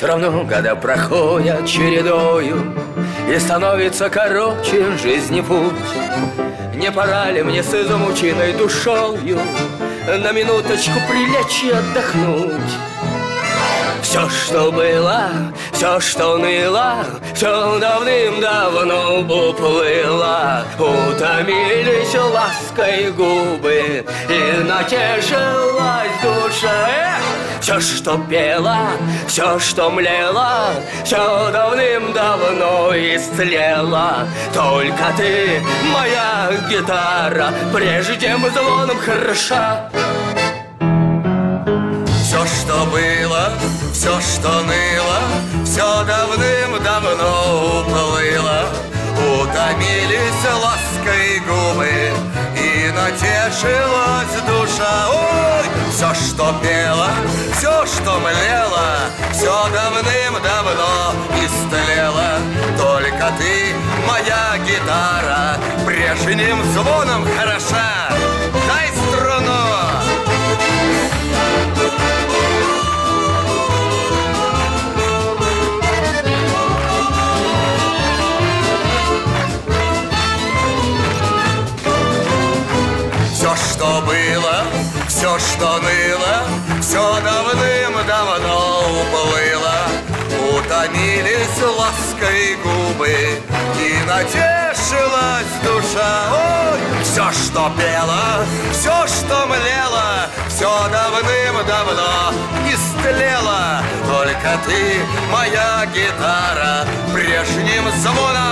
Все равно года проходят чередою И становится короче жизни путь Не пора ли мне с измученной душою На минуточку прилечь и отдохнуть все, что было, все, что ныло, все давным-давно уплыло. Утомились лаской губы, и натешилась душа. Все, что пело, все, что млело, все давным-давно истлело. Только ты, моя гитара, прежде звоном хороша. Все, что было, все, что ныло, все давным-давно уплыло. Утомились лаской губы, и натешилась душа. Ой, все, что пело, все, что млело, все давным-давно истлело. Только ты, моя гитара, прежним звоном хороша. Дай струну! что было, все, что ныло, все давным-давно уплыло. Утомились лаской губы и натешилась душа. Ой, все, что пело, все, что млело, все давным-давно истлело. Только ты, моя гитара, прежним звоном